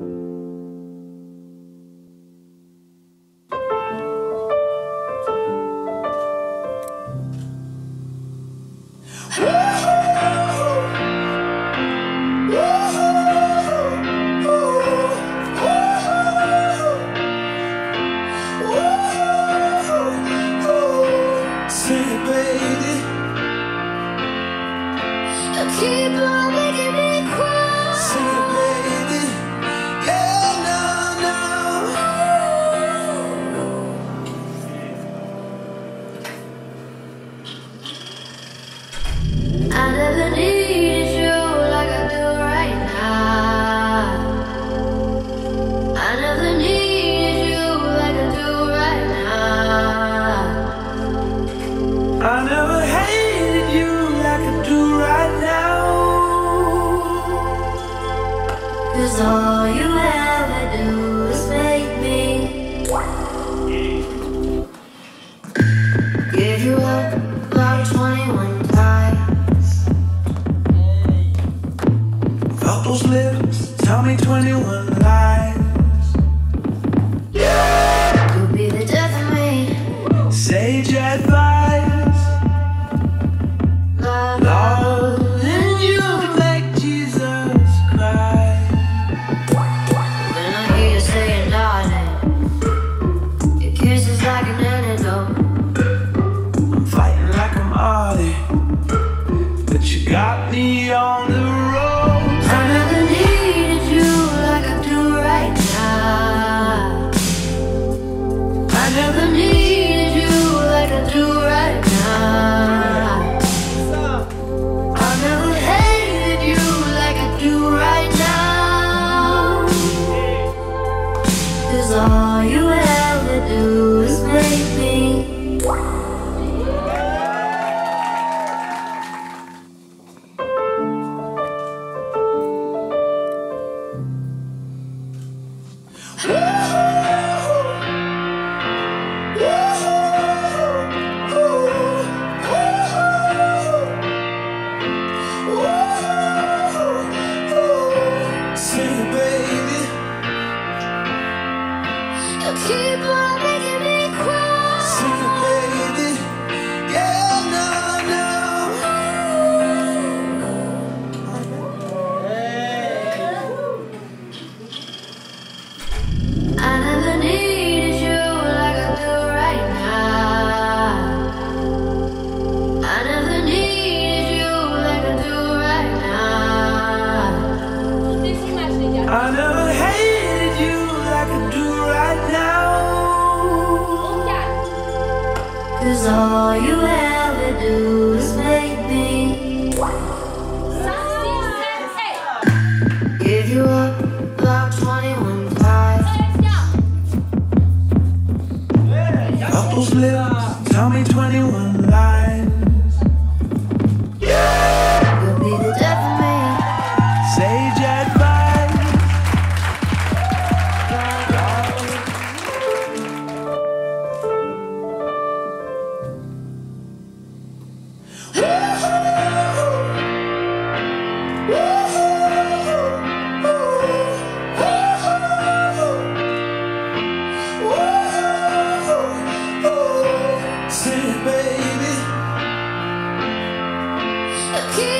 Keep Cause all you ever do is make me Give you up 21 times those lips, tell me 21 lies. Could be the death of me. Sage advice. Love, Love. got me on the Woo! Cause all you ever do is make me Give you up, 21 yeah. I keep